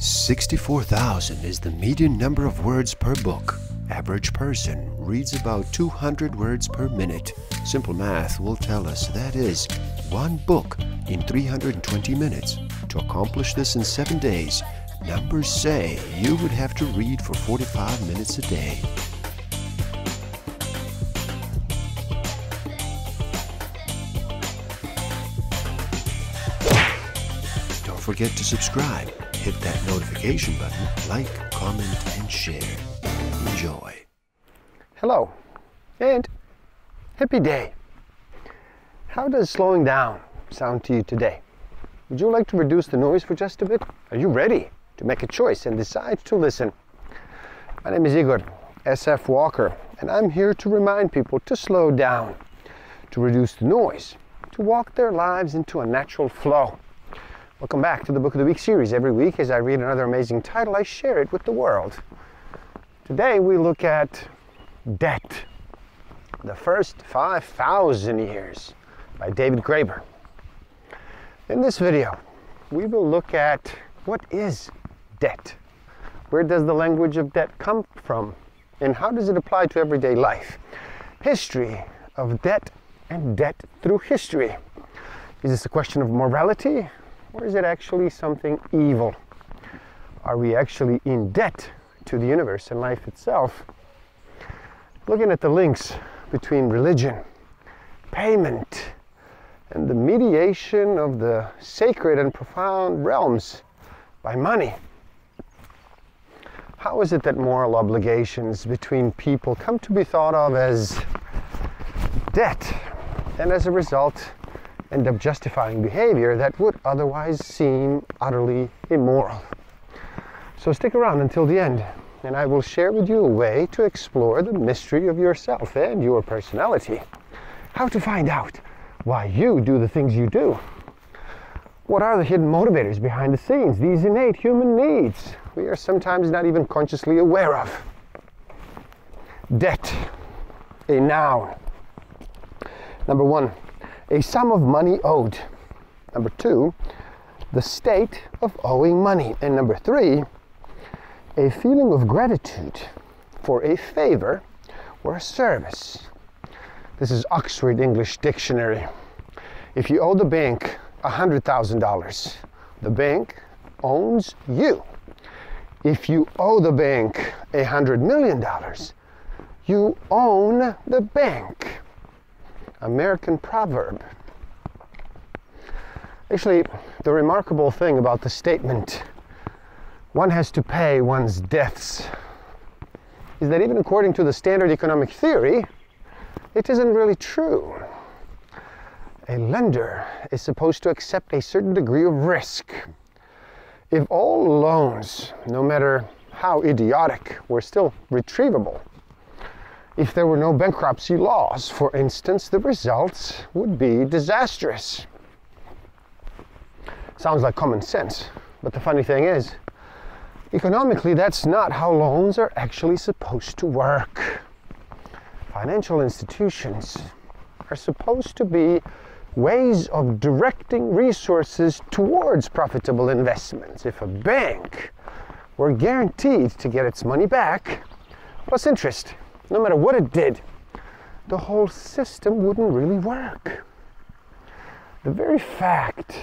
64,000 is the median number of words per book. Average person reads about 200 words per minute. Simple math will tell us that is one book in 320 minutes. To accomplish this in seven days, numbers say you would have to read for 45 minutes a day. Forget to subscribe, hit that notification button, like, comment, and share. Enjoy. Hello and happy day. How does slowing down sound to you today? Would you like to reduce the noise for just a bit? Are you ready to make a choice and decide to listen? My name is Igor SF Walker, and I'm here to remind people to slow down, to reduce the noise, to walk their lives into a natural flow. Welcome back to the Book of the Week series. Every week, as I read another amazing title, I share it with the world. Today, we look at debt, the first 5,000 years by David Graeber. In this video, we will look at what is debt? Where does the language of debt come from? And how does it apply to everyday life? History of debt and debt through history. Is this a question of morality or is it actually something evil? Are we actually in debt to the universe and life itself? Looking at the links between religion, payment, and the mediation of the sacred and profound realms by money. How is it that moral obligations between people come to be thought of as debt and as a result end up justifying behavior that would otherwise seem utterly immoral? So stick around until the end and I will share with you a way to explore the mystery of yourself and your personality. How to find out why you do the things you do. What are the hidden motivators behind the scenes, these innate human needs we are sometimes not even consciously aware of? Debt, a noun. Number one, a sum of money owed. Number two, the state of owing money. And number three, a feeling of gratitude for a favor or a service. This is Oxford English Dictionary. If you owe the bank $100,000, the bank owns you. If you owe the bank $100 million, you own the bank. American proverb. Actually, the remarkable thing about the statement, one has to pay one's debts, is that even according to the standard economic theory, it isn't really true. A lender is supposed to accept a certain degree of risk. If all loans, no matter how idiotic, were still retrievable, if there were no bankruptcy laws, for instance, the results would be disastrous. Sounds like common sense, but the funny thing is, economically, that's not how loans are actually supposed to work. Financial institutions are supposed to be ways of directing resources towards profitable investments. If a bank were guaranteed to get its money back, plus interest, no matter what it did, the whole system wouldn't really work. The very fact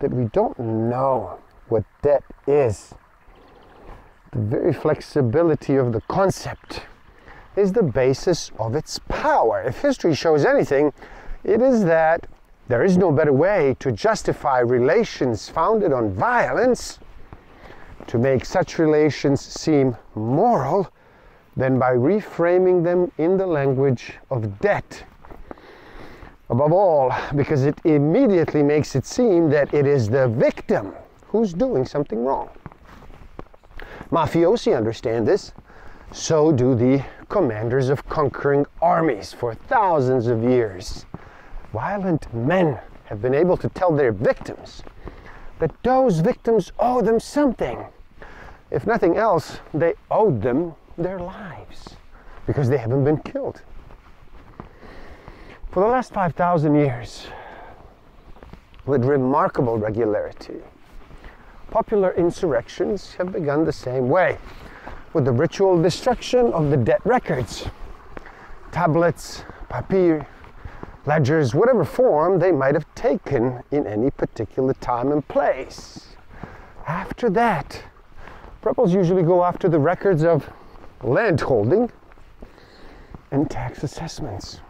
that we don't know what debt is, the very flexibility of the concept, is the basis of its power. If history shows anything, it is that there is no better way to justify relations founded on violence, to make such relations seem moral, than by reframing them in the language of debt. Above all, because it immediately makes it seem that it is the victim who's doing something wrong. Mafiosi understand this, so do the commanders of conquering armies for thousands of years. Violent men have been able to tell their victims that those victims owe them something. If nothing else, they owed them their lives because they haven't been killed. For the last 5,000 years, with remarkable regularity, Popular insurrections have begun the same way, with the ritual destruction of the debt records. Tablets, papyri, ledgers, whatever form they might have taken in any particular time and place. After that, rebels usually go after the records of land holding and tax assessments.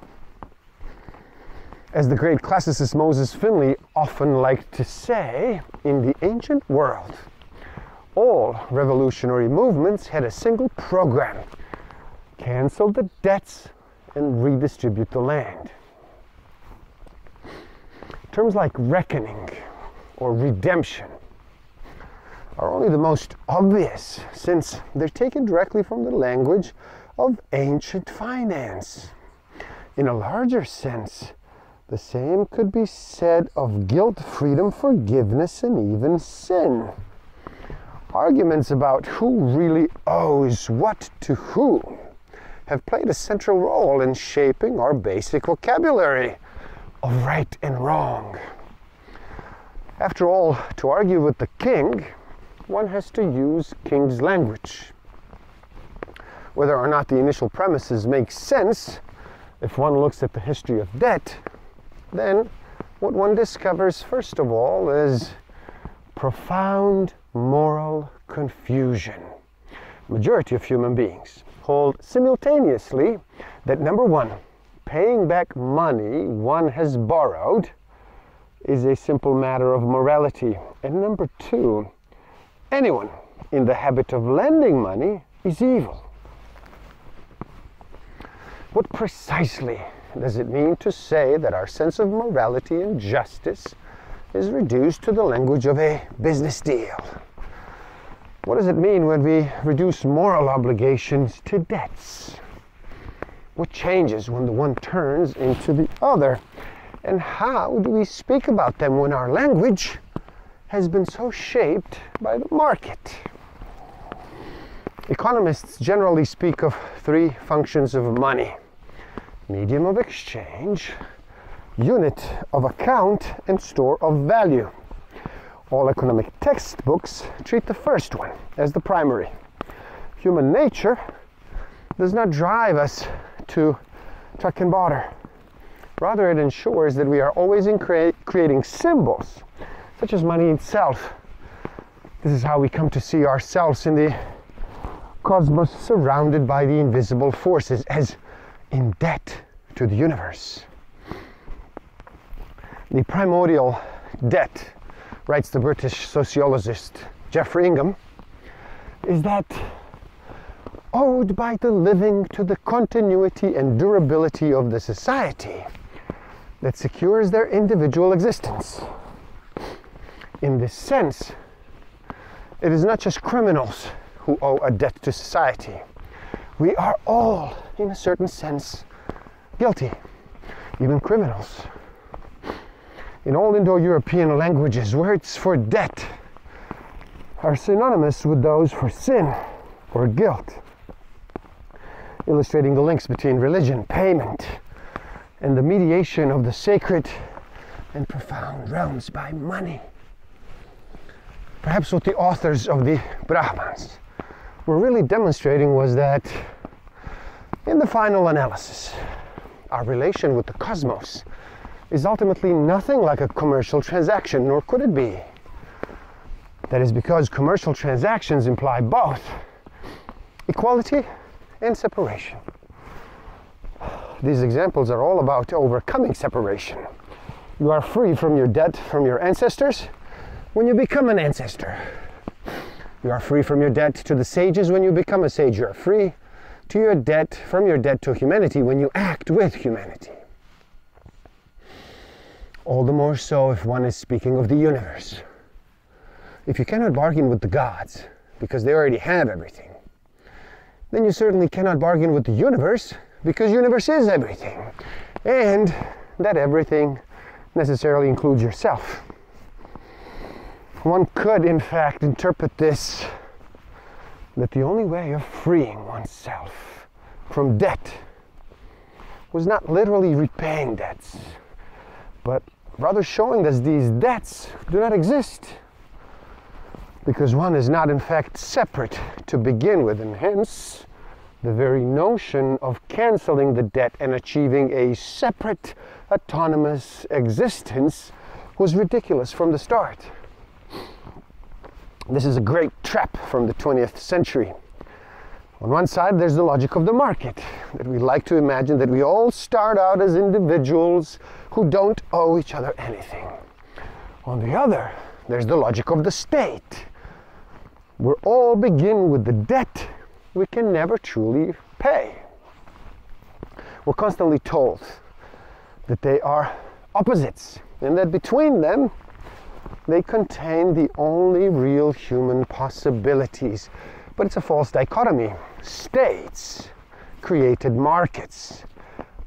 As the great classicist Moses Finley often liked to say, in the ancient world, all revolutionary movements had a single program cancel the debts and redistribute the land. Terms like reckoning or redemption are only the most obvious since they're taken directly from the language of ancient finance. In a larger sense, the same could be said of guilt, freedom, forgiveness, and even sin. Arguments about who really owes what to who have played a central role in shaping our basic vocabulary of right and wrong. After all, to argue with the king, one has to use king's language. Whether or not the initial premises make sense, if one looks at the history of debt, then what one discovers, first of all, is profound moral confusion. Majority of human beings hold simultaneously that number one, paying back money one has borrowed is a simple matter of morality. And number two, anyone in the habit of lending money is evil. What precisely does it mean to say that our sense of morality and justice is reduced to the language of a business deal? What does it mean when we reduce moral obligations to debts? What changes when the one turns into the other? And how do we speak about them when our language has been so shaped by the market? Economists generally speak of three functions of money medium of exchange, unit of account, and store of value. All economic textbooks treat the first one as the primary. Human nature does not drive us to truck and barter. Rather, it ensures that we are always in crea- creating symbols, such as money itself. This is how we come to see ourselves in the cosmos surrounded by the invisible forces as in debt to the universe. The primordial debt, writes the British sociologist Geoffrey Ingham, is that owed by the living to the continuity and durability of the society that secures their individual existence. In this sense, it is not just criminals who owe a debt to society. We are all, in a certain sense, guilty, even criminals. In all Indo European languages, words for debt are synonymous with those for sin or guilt, illustrating the links between religion, payment, and the mediation of the sacred and profound realms by money. Perhaps what the authors of the Brahmans were really demonstrating was that in the final analysis, our relation with the cosmos is ultimately nothing like a commercial transaction, nor could it be. That is because commercial transactions imply both equality and separation. These examples are all about overcoming separation. You are free from your debt from your ancestors when you become an ancestor. You are free from your debt to the sages when you become a sage. You are free to your debt from your debt to humanity when you act with humanity. All the more so if one is speaking of the universe. If you cannot bargain with the gods because they already have everything, then you certainly cannot bargain with the universe because universe is everything. And that everything necessarily includes yourself. One could, in fact, interpret this that the only way of freeing oneself from debt was not literally repaying debts, but rather showing that these debts do not exist. because one is not in fact separate to begin with, and hence the very notion of canceling the debt and achieving a separate, autonomous existence was ridiculous from the start. This is a great trap from the 20th century. On one side, there's the logic of the market, that we like to imagine that we all start out as individuals who don't owe each other anything. On the other, there's the logic of the state. We all begin with the debt we can never truly pay. We're constantly told that they are opposites and that between them they contain the only real human possibilities. But it's a false dichotomy. States created markets.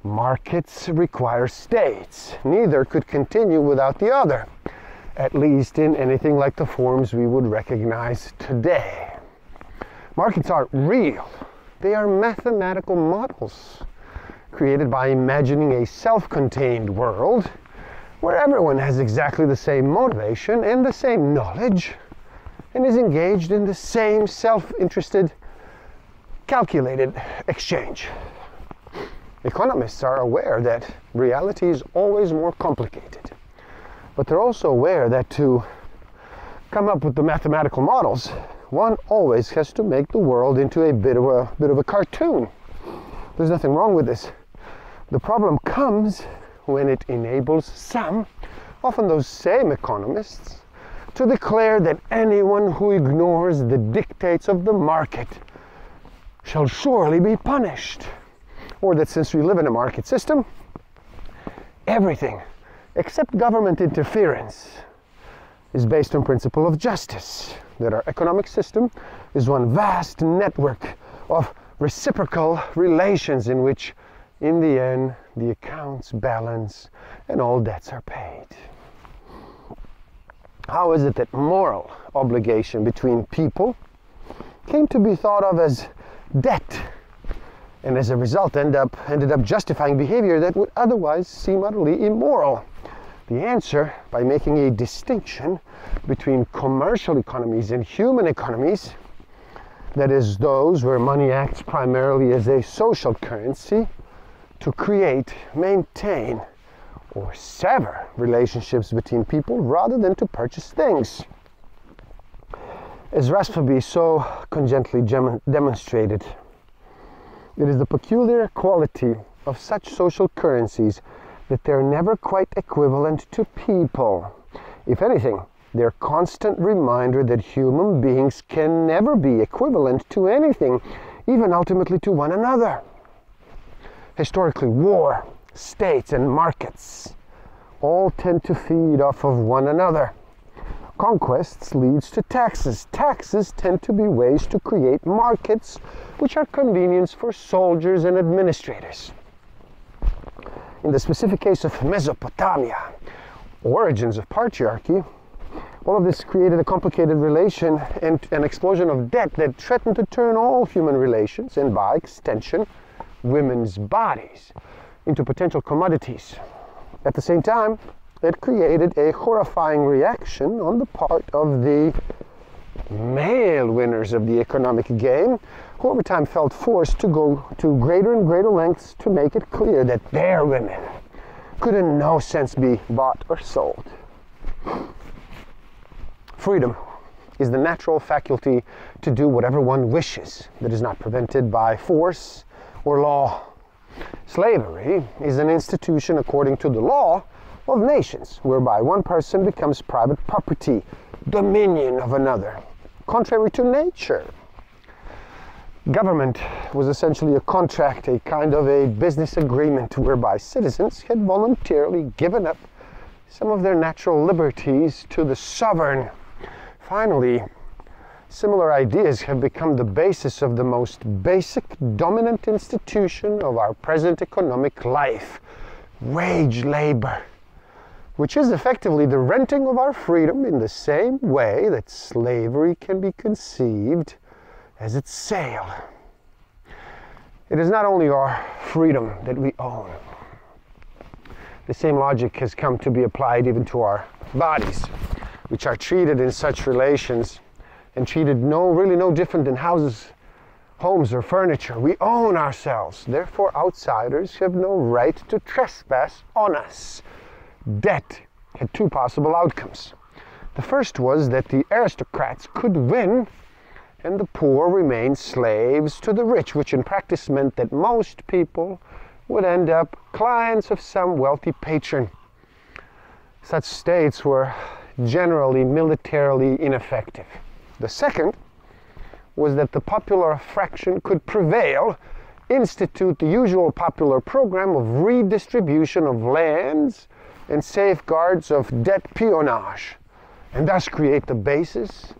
Markets require states. Neither could continue without the other, at least in anything like the forms we would recognize today. Markets aren't real. They are mathematical models created by imagining a self-contained world where everyone has exactly the same motivation and the same knowledge and is engaged in the same self-interested calculated exchange. Economists are aware that reality is always more complicated, but they're also aware that to come up with the mathematical models one always has to make the world into a bit of a bit of a cartoon. There's nothing wrong with this. The problem comes when it enables some, often those same economists, to declare that anyone who ignores the dictates of the market shall surely be punished. Or that since we live in a market system, everything except government interference is based on principle of justice that our economic system is one vast network of reciprocal relations in which, in the end, the accounts balance and all debts are paid. How is it that moral obligation between people came to be thought of as debt and as a result end up, ended up justifying behavior that would otherwise seem utterly immoral? The answer, by making a distinction between commercial economies and human economies, that is, those where money acts primarily as a social currency to create, maintain, or sever relationships between people rather than to purchase things. As Rospabé so congently demonstrated, it is the peculiar quality of such social currencies that they're never quite equivalent to people. If anything, they're constant reminder that human beings can never be equivalent to anything, even ultimately to one another. Historically, war, states, and markets all tend to feed off of one another. Conquests leads to taxes. Taxes tend to be ways to create markets, which are convenience for soldiers and administrators. In the specific case of Mesopotamia, origins of patriarchy, all of this created a complicated relation and an explosion of debt that threatened to turn all human relations, and by extension, women's bodies, into potential commodities. At the same time, it created a horrifying reaction on the part of the male winners of the economic game, who over time felt forced to go to greater and greater lengths to make it clear that their women could in no sense be bought or sold. Freedom is the natural faculty to do whatever one wishes that is not prevented by force or law. Slavery is an institution according to the law of nations, whereby one person becomes private property, dominion of another, contrary to nature. Government was essentially a contract, a kind of a business agreement whereby citizens had voluntarily given up some of their natural liberties to the sovereign. Finally, similar ideas have become the basis of the most basic dominant institution of our present economic life wage labor, which is effectively the renting of our freedom in the same way that slavery can be conceived as its sale. It is not only our freedom that we own. The same logic has come to be applied even to our bodies, which are treated in such relations and treated no really no different than houses, homes or furniture. We own ourselves. Therefore outsiders have no right to trespass on us. Debt had two possible outcomes. The first was that the aristocrats could win and the poor remained slaves to the rich, which in practice meant that most people would end up clients of some wealthy patron. Such states were generally militarily ineffective. The second was that the popular fraction could prevail, institute the usual popular program of redistribution of lands and safeguards of debt peonage, and thus create the basis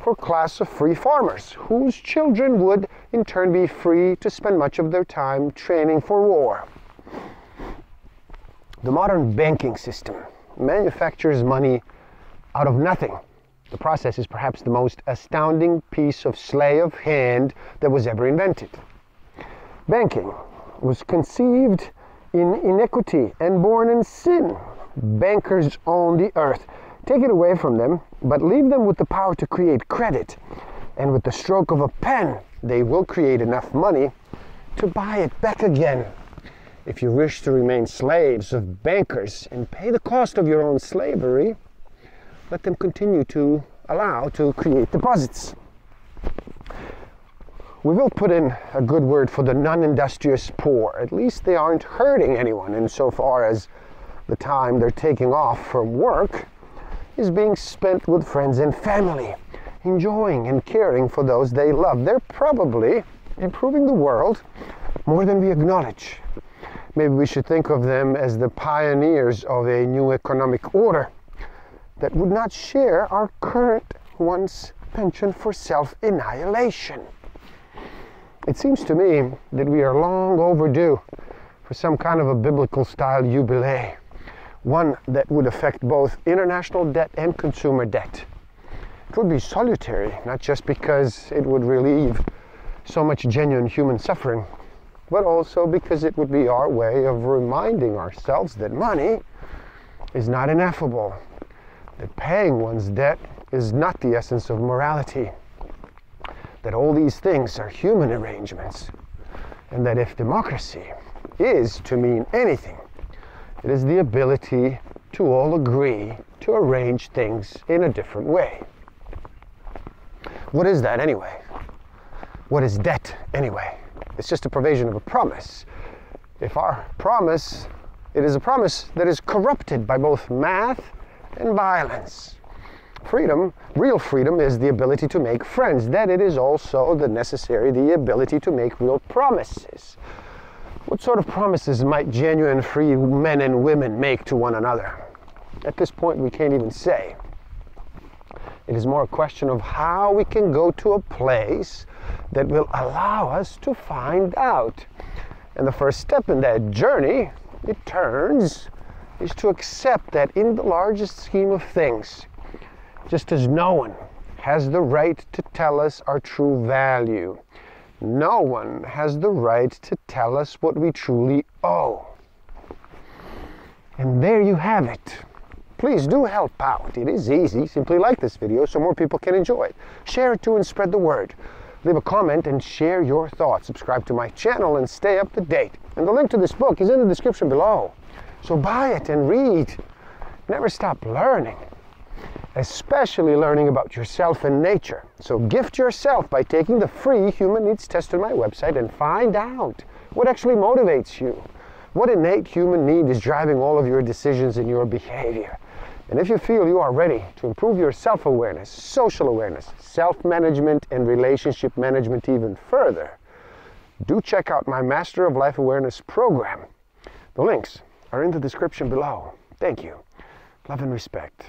for a class of free farmers, whose children would in turn be free to spend much of their time training for war. The modern banking system manufactures money out of nothing. The process is perhaps the most astounding piece of sleight of hand that was ever invented. Banking was conceived in iniquity and born in sin. Bankers own the earth Take it away from them, but leave them with the power to create credit. And with the stroke of a pen, they will create enough money to buy it back again. If you wish to remain slaves of bankers and pay the cost of your own slavery, let them continue to allow to create deposits. We will put in a good word for the non industrious poor. At least they aren't hurting anyone insofar as the time they're taking off from work is being spent with friends and family, enjoying and caring for those they love. They're probably improving the world more than we acknowledge. Maybe we should think of them as the pioneers of a new economic order that would not share our current one's penchant for self annihilation. It seems to me that we are long overdue for some kind of a biblical style jubilee one that would affect both international debt and consumer debt. It would be salutary, not just because it would relieve so much genuine human suffering, but also because it would be our way of reminding ourselves that money is not ineffable, that paying one's debt is not the essence of morality, that all these things are human arrangements, and that if democracy is to mean anything, it is the ability to all agree to arrange things in a different way. What is that anyway? What is debt anyway? It's just a provision of a promise. If our promise, it is a promise that is corrupted by both math and violence. Freedom, real freedom, is the ability to make friends. That it is also the necessary, the ability to make real promises. What sort of promises might genuine free men and women make to one another? At this point, we can't even say. It is more a question of how we can go to a place that will allow us to find out. And the first step in that journey, it turns, is to accept that in the largest scheme of things, just as no one has the right to tell us our true value, no one has the right to tell us what we truly owe. And there you have it. Please do help out. It is easy. Simply like this video so more people can enjoy it. Share it too and spread the word. Leave a comment and share your thoughts. Subscribe to my channel and stay up to date. And the link to this book is in the description below. So buy it and read. Never stop learning especially learning about yourself and nature. So gift yourself by taking the free human needs test on my website and find out what actually motivates you. What innate human need is driving all of your decisions and your behavior. And if you feel you are ready to improve your self awareness, social awareness, self management, and relationship management even further, do check out my Master of Life Awareness program. The links are in the description below. Thank you. Love and respect.